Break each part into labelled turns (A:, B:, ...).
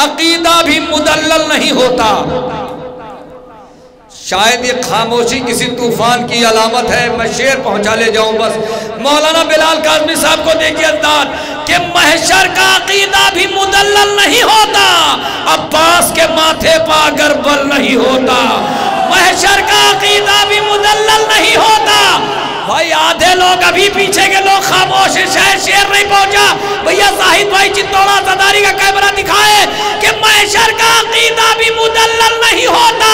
A: अकीदा भी मुदल्लल नहीं होता। शायद ये खामोशी किसी तूफ़ान की अलामत है, मैं शेर पहुँचा ले जाऊँ बस। मौलाना बिलाल काजमी साहब को देखिए अंदाज कि महशर का अकीदा भी मुदल्लल नहीं होता। अब्बास के माथे पर अगर बल नहीं होता। महशर का अकीदा भी मुदल्लल नहीं होता। भाई, आधे लोग अभी पीछे के लोग खामोश शायद शेर नहीं पहुँचा। भैया साहिद भाई चित्तौड़ा सदारी का कैमरा दिखाए कि महशर का अकीदा भी मुदल्लल नहीं होता।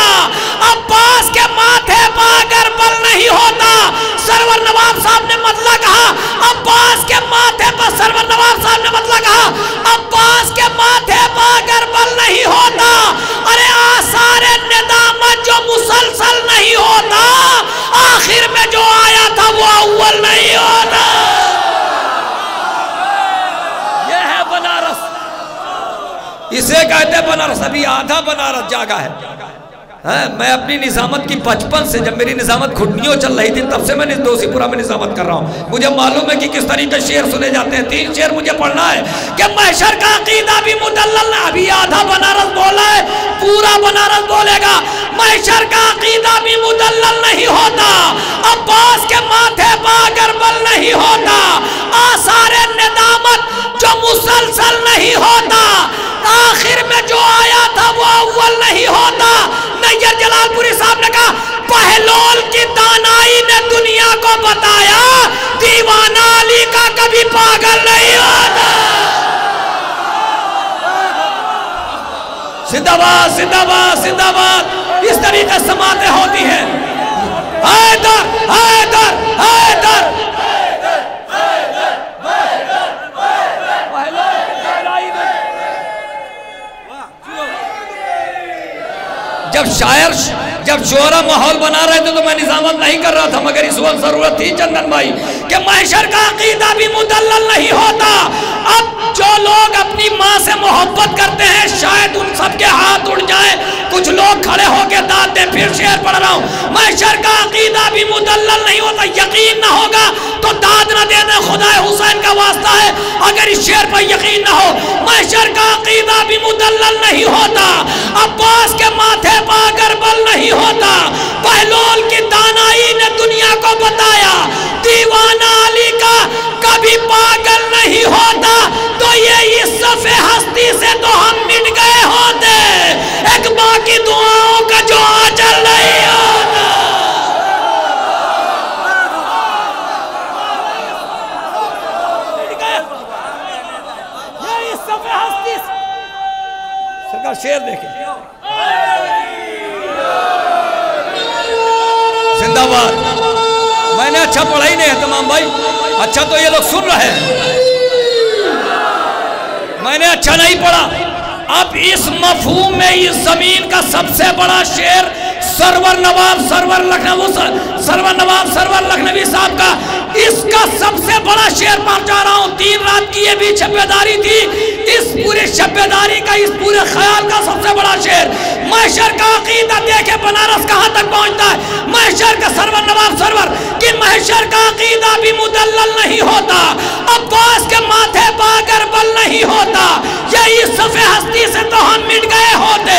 A: अब्बास के माथे पर अगर बल नहीं होता, सरवर नवाब साहब ने मतला कहा। अब्बास के माथे पर सरवर नवाब साहब ने मतला कहा। अब्बास के माथे पर अगर बल नहीं होता, अरे आसार निदामत जो मुसलसल नहीं होता, आखिर में जो आया था वो अव्वल नहीं होता यह है बनारस। इसे कहते बनारस। अभी आधा बनारस जागा है। है, मैं अपनी निजामत की बचपन से जब मेरी निजामत घुटनियों चल रही थी, तब से मैं दोषीपुरा में निजामत कर रहा हूँ। मुझे मालूम है कि किस तरीके शेर सुने जाते हैं। तीन शेर मुझे पढ़ना है कि महशर का अकीदा भी मुदल्लल अभी आधा बनारस बोला है, पूरा बनारस बोलेगा। महशर का अकीदा भी मुदल्लल नहीं होता। अब्बास के माथे पर बल नहीं होता, आसार निदामत जो मुसलसल नहीं होता आखिर में जो आया था वो अव्वल नहीं होता। नैयर जलालपुरी साहब ने कहा, पहलोल की दानाई ने दुनिया को बताया, दीवाना अली का कभी पागल नहीं होता। जिंदाबाद जिंदाबाद जिंदाबाद। इस तरीके समातें होती हैं हैदर हैदर हैदर जब शायर, जब शोरा माहौल बना रहे थे तो मैं निजामत नहीं कर रहा था, मगर इस वक्त ज़रूरत थी चंदन भाई, कि मैशर का अकीदा भी मुदल नहीं होता। अब जो लोग अपनी माँ से मोहब्बत करते हैं, शायद उन सबके हाथ उड़ जाए। कुछ लोग खड़े होकर दे, फिर शेर पढ़ रहा हूँ। मैशर का अकीदा भी मुदल्लल नहीं होता, यकीन ना होगा तो दाद ना दे दे, खुदा हुसैन का वास्ता है, अगर इस शेर पर यकीन ना हो। मैशर का अकीदा भी मुदल्लल नहीं होता, अब्बास के माथे पर अगर बल नहीं होता पहलोल की दानाई ने दुनिया को बताया, दीवाना से तो हम मिट गए होते। एक बाकी दुआओं का जो आचल नहीं सरकार शेर देखे। जिंदाबाद। मैंने अच्छा पढ़ाई नहीं है, तमाम भाई। अच्छा तो ये लोग सुन रहे हैं। मैंने अच्छा नहीं पढ़ा। अब इस मफहूम में इस ज़मीन का सबसे बड़ा शेर सरवर नवाब, सरवर लखनऊ सरवर नवाब, सरवर लखनवी साहब का। इसका सबसे बड़ा शेर पहुँचा रहा हूँ। तीन रात की ये भी छपेदारी थी। इस पूरे छप्पेदारी का, इस पूरे ख्याल का सबसे बड़ा शेर महशर का अकीदा देखे बनारस कहाँ तक पहुँचता है? महशर का सरवर, नवाब सरवर, कि महशर का अकीदा भी मुदल्लल नहीं होता। अब्बास के माथे पर अगर बल नहीं होता। यही सफे हस्ती से तो हम मिट गए होते।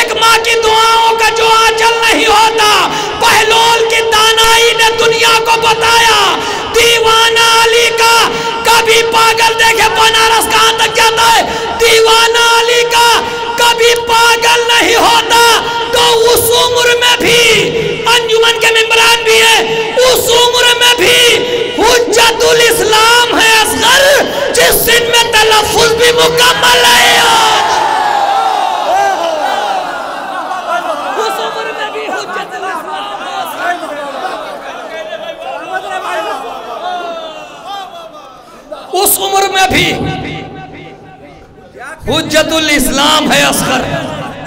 A: एक माँ की दुआओं का जो आंचल नहीं होता, पहलोल की दानाई ने दुनिया को बताया। दीवाना अली का कभी पागल देखे बनारस कहाँ तक जाता है? दीवाना अली का कभी पागल नहीं होता। तो उस उम्र में भी अंजुमन के मेम्बरान भी है। उस उम्र में भी हुज्जतुल इस्लाम है असगर जिस दिन में तलफुज भी मुकम्मल नहीं होता उस उम्र में भी हुज्जतुल इस्लाम है असगर उस उम्र में भी। हुज्जतुल इस्लाम है असगर।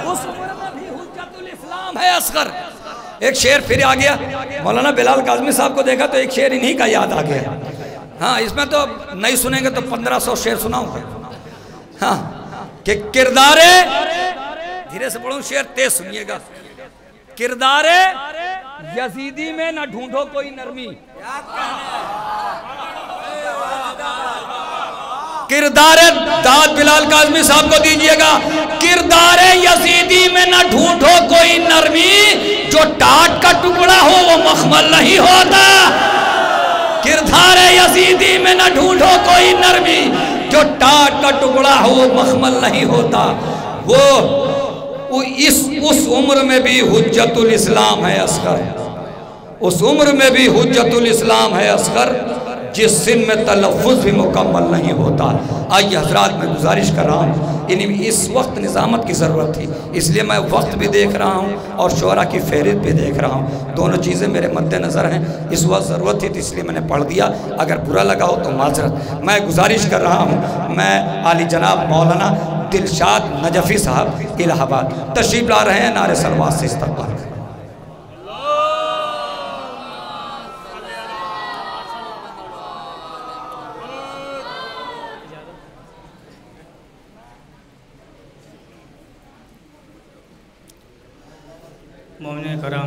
A: उस उम्र में भी हुज्जतुल इस्लाम है असगर। एक शेर फिर आ गया। मौलाना बिलाल काजमी साहब को देखा तो एक शेर इन्हीं का याद आ गया। हाँ इसमें तो नहीं सुनेंगे तो पंद्रह सौ शेर सुनाऊँगा। हाँ कि किरदारे, धीरे से पढ़ू शेर तेज सुनिएगा। किरदारे, यजीदी में ना ढूंढो कोई नरमी। किरदार दाद बिलाल काजमी साहब को दीजिएगा। किरदार यजीदी में न ढूंढो कोई नरमी जो टाट का टुकड़ा हो वो मखमल नहीं होता। किरदार यजीदी में न ढूंढो कोई नरमी जो टाट का टुकड़ा हो वो मखमल नहीं होता। वो, वो इस उस उम्र में भी हुज्जतुल इस्लाम है असगर। उस उम्र में भी हुज्जतुल इस्लाम है असगर। जिस सिन में तलफ़ भी मुकम्मल नहीं होता। आइए हजरात, मैं गुजारिश कर रहा हूँ इन इस वक्त निज़ामत की ज़रूरत थी, इसलिए मैं वक्त भी देख रहा हूँ और शरा की फहरिस्त भी देख रहा हूँ। दोनों चीज़ें मेरे मद्देनज़र हैं, इस वक्त ज़रूरत थी तो इसलिए मैंने पढ़ दिया, अगर बुरा लगा हो तो माजरत। मैं गुजारिश कर रहा हूँ, मैं आली जनाब मौलाना दिलशाद नजफ़ी साहब, इलाहाबाद। तशरीफ़ ला रहे हैं नारे सलवार से इस्तेमाल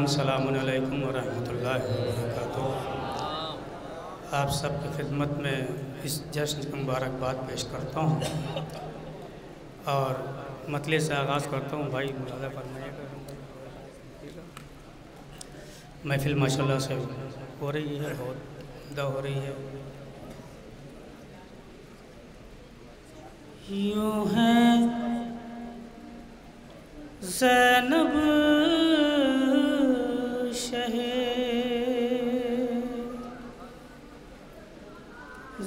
B: सलामकुम वरहमतुल्लाहि वबरकातुहू। आप सबकी खिदमत में इस जश्न की मुबारकबाद पेश करता हूँ और मतले से आगाज़ करता हूँ, भाई मुलाजा फरमाइएगा। महफिल माशाल्लाह से हो रही है, बहुत दा हो रही है। यूँ है जैनब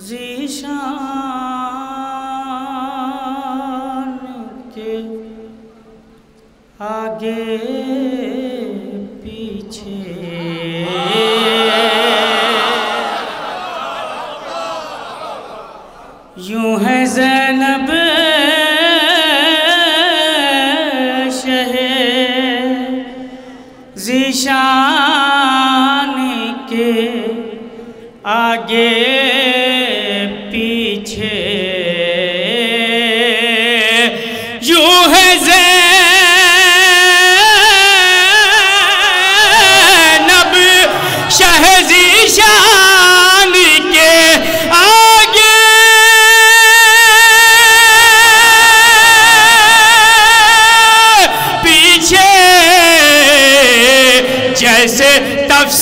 B: जीशान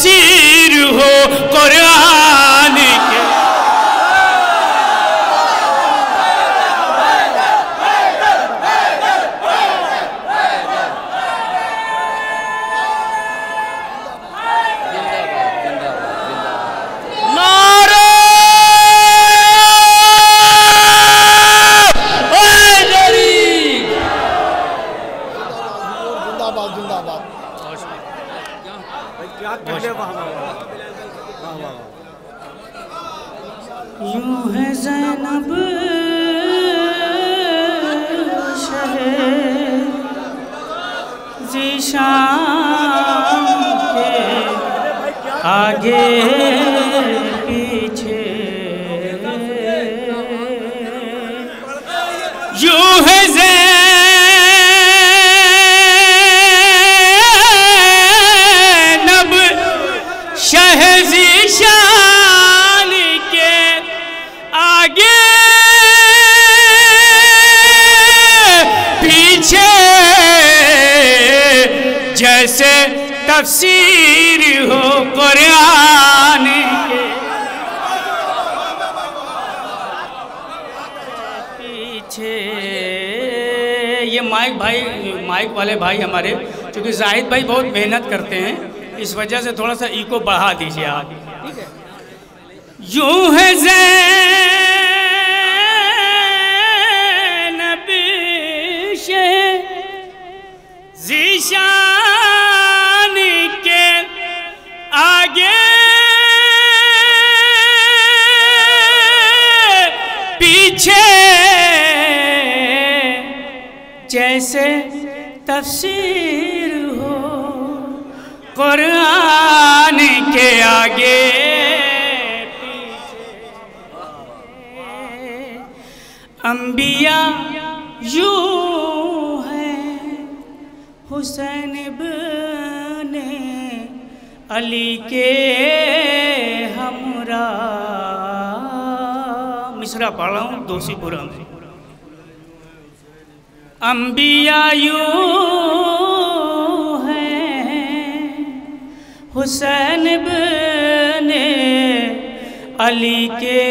B: तफसीर यूँ है जैनब जीशान के आगे तफसीर हो कुरान के। पीछे ये माइक भाई, माइक वाले भाई हमारे, क्योंकि जाहिद भाई बहुत मेहनत करते हैं, इस वजह से थोड़ा सा इको बढ़ा दीजिए आप। ठीक है? यूँ है जैनब जीशान आगे। पीछे। जैसे तफसीर हो कुरान के आगे। अंबिया यू है हुसैन अली के हमरा। मिश्रा पढ़ हूँ दोषीपुरा में। अम्बिया यू है, हुसैन बने अली के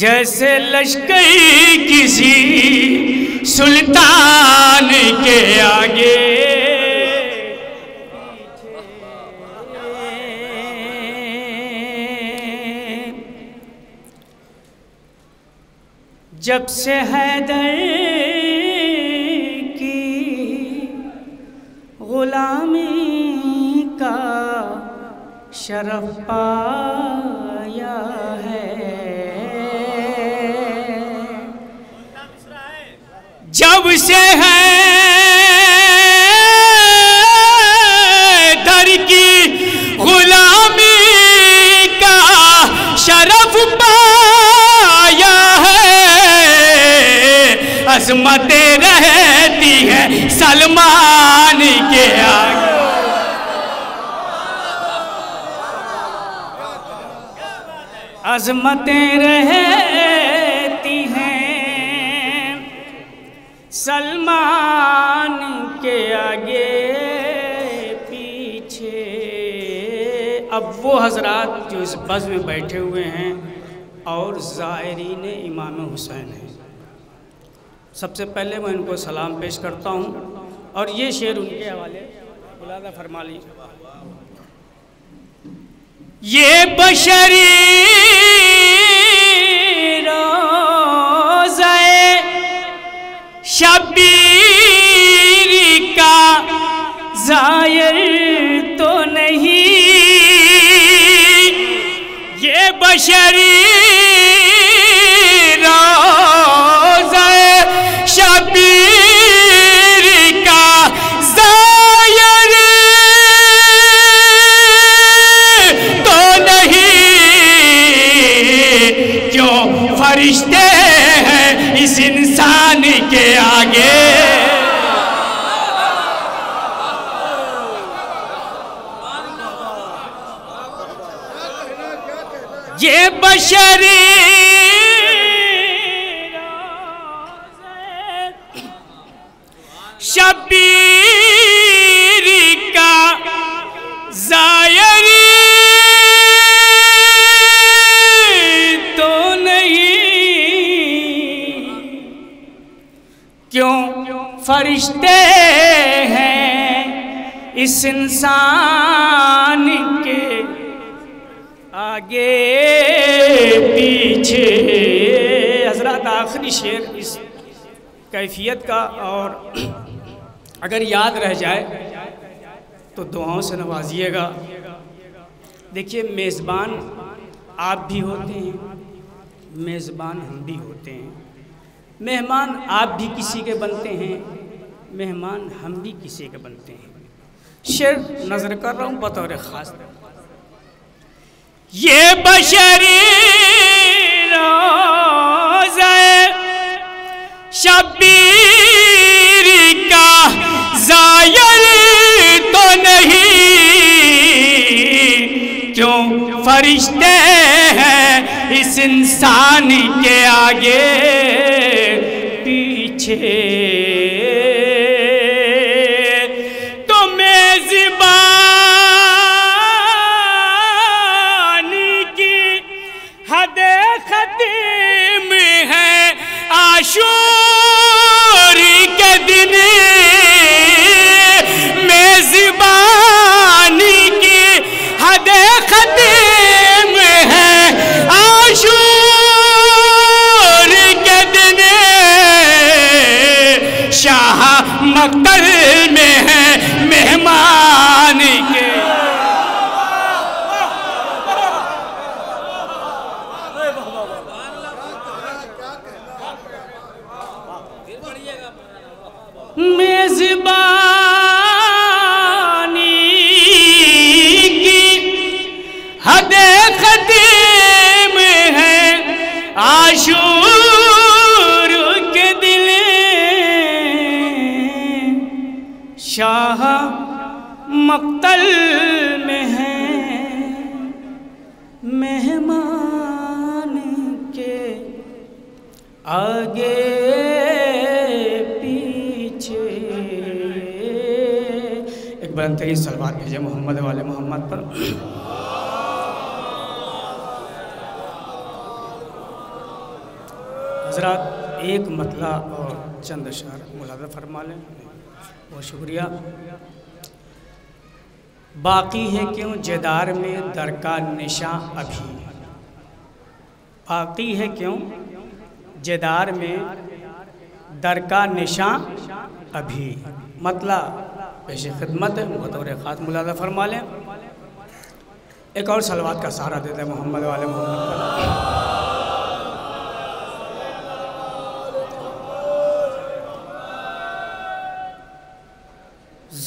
B: जैसे लश्कर किसी सुल्तान के आगे। जब से हैदर की गुलामी का शरफ पाया है जब से है दर की गुलामी का शरफ पाया है, अजमतें रहती है सलमान के आगे। अजमतें रहती सलमान के आगे पीछे। अब वो हजरात जो इस बस में बैठे हुए हैं और ज़ायरीन इमाम हुसैन हैं। सबसे पहले मैं इनको सलाम पेश करता हूँ और ये शेर उनके हवाले बुलादा फरमा लीजिए ये बशरी शबीर का जायर तो नहीं। ये बशरी रोज़े तो नहीं। क्यों फरिश्ते के आगे। ये बशरी शबीर क्यों फरिश्ते हैं इस इंसान के आगे पीछे? हज़रत आखिरी शेर इस कैफियत का और अगर याद रह जाए तो दुआओं से नवाजिएगा। देखिए, मेज़बान आप भी होते हैं, मेज़बान हम भी होते हैं। मेहमान आप भी किसी के बनते हैं, मेहमान हम भी किसी के बनते हैं। शेर नज़र कर रहा हूँ, बतौर ख़ास। ये बशरी शबीर का जायर क्यों फरिश्ते हैं इस इंसान के आगे पीछे। तो मेजबानी की है आशूर के दिल। शाह मक्तल में है। मेहमान के आगे पीछे। एक बरतरी सलवार भेजे मोहम्मद वाले मोहम्मद पर हज़रत एक मतला और चंद शहर मुलाजा फरमा लें। बहुत शुक्रिया। बाकी है क्यों? जेदार में दर का निशा अभी। बाकी है क्यों? जेदार में दर का निशा अभी। मतला, पेश खिदमत बतौर ख़ास मुलाजा फरमा लें। एक और सलवात का सहारा देते हैं मोहम्मद वाले मोहम्मद।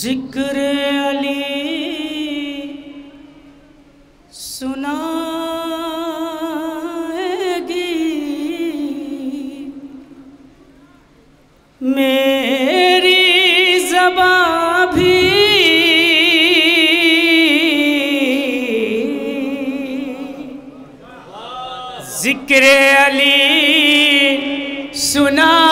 B: ज़िक्र अली सुनाएगी मेरी जबा भी ज़िक्र अली सुनाएगी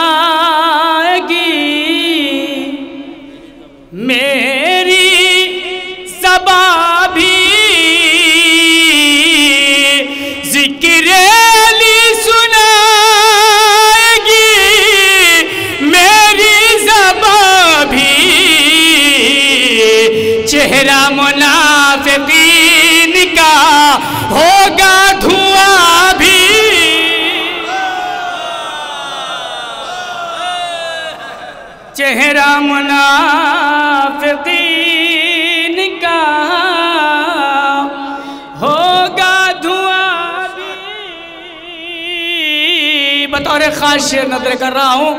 B: बतौर खास शेर नज़र कर रहा हूँ।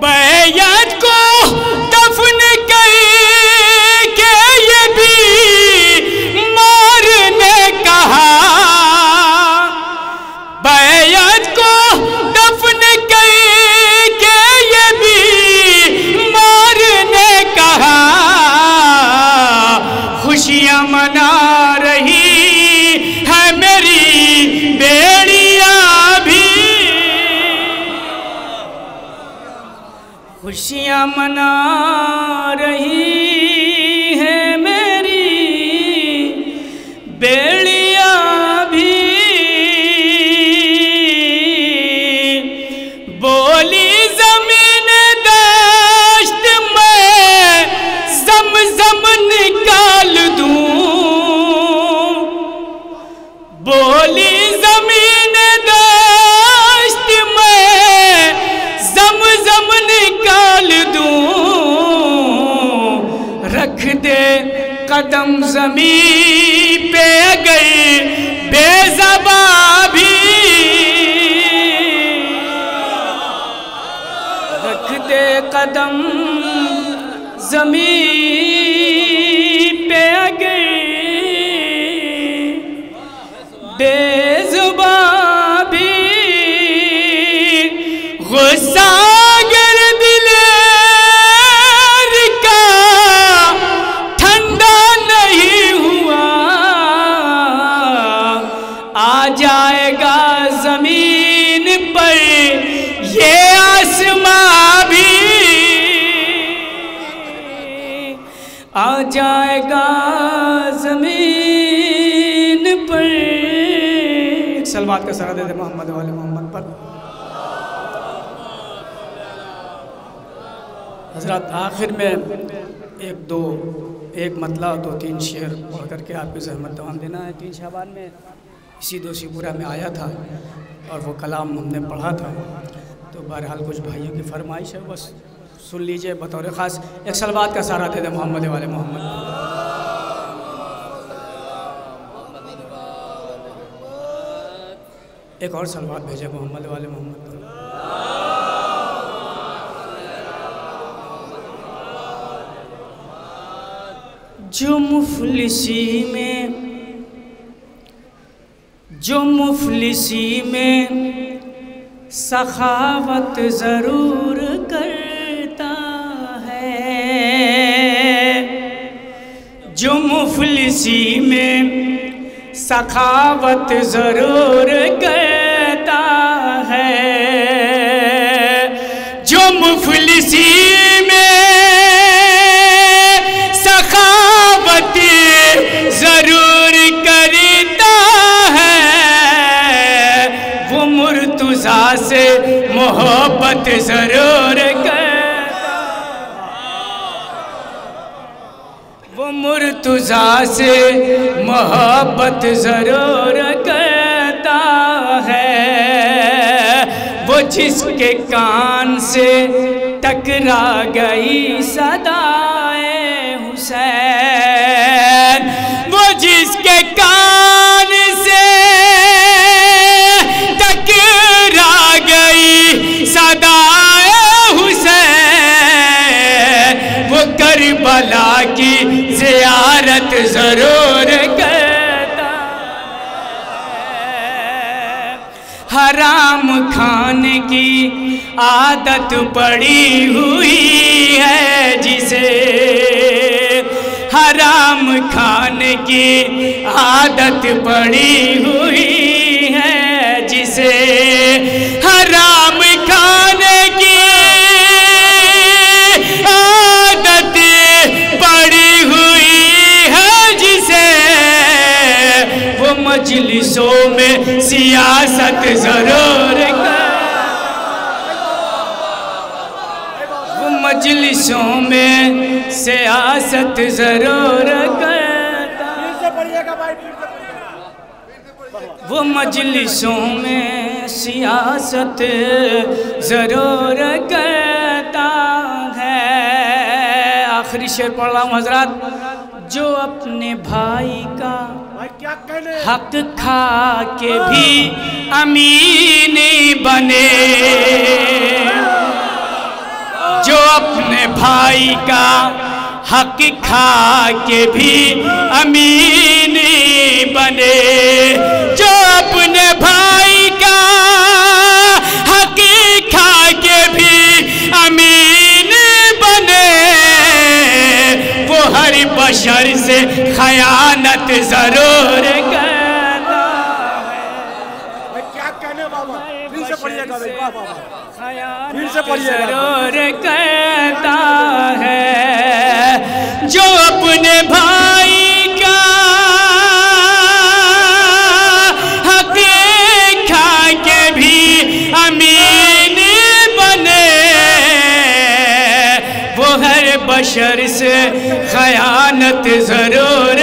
B: बैयत को दफन कई ये सागर दिलेर का ठंडा नहीं हुआ। आ जाएगा ज़मीन पर ये आसमां भी। आ जाएगा ज़मीन पर। सलवात का सरा दे मोहम्मद, वाले मोहम्मद पर। हज़रत आखिर में एक दो, एक मतला, दो, तीन शेर पढ़ करके आपकी जहमत तमाम देना है। तीन शाबान में इसी दो शिपुरा में आया था और वो कलाम हमने पढ़ा था। तो बहरहाल कुछ भाइयों की फरमाइश है, बस सुन लीजिए बतौर ख़ास। एक सलवात का सारा दे दे मोहम्मद वाले मोहम्मद। एक और सलवात भेजे मोहम्मद वाले मोहम्मद। जो मुफलिसी में, जो मुफलिसी में सखावत ज़रूर करता है। जो मुफलिसी में सखावत ज़रूर करता मोहब्बत ज़रूर करता है। वो जिसके कान से टकरा गई सदाए हुसैन। वो जिसके कान से टकरा गई सदाए हुसैन। वो करबला की जियारत ज़रूर हराम खाने की आदत पड़ी हुई है जिसे हराम खाने की आदत पड़ी हुई है जिसे हराम मजलिसों में सियासत ज़रूर कर। मजलिसों में सियासत ज़रूर करता। वो मजलिसों में सियासत ज़रूर करता है। आखिरी शेर पढ़ रहा हूँ, हज़रत, जो अपने भाई का हक खा के भी अमीन बने। जो अपने भाई का हक खा के भी अमीन बने। जो अपने भाई का हर बशर से खयानत ज़रूर करता
C: क्या कहने बाबा? फिर से पढ़िएगा फिर पढ़िएगा।
B: ज़रूर करता है। जो अपने भाई का हक खा के भी अमीन बशर से खयानत ज़रूर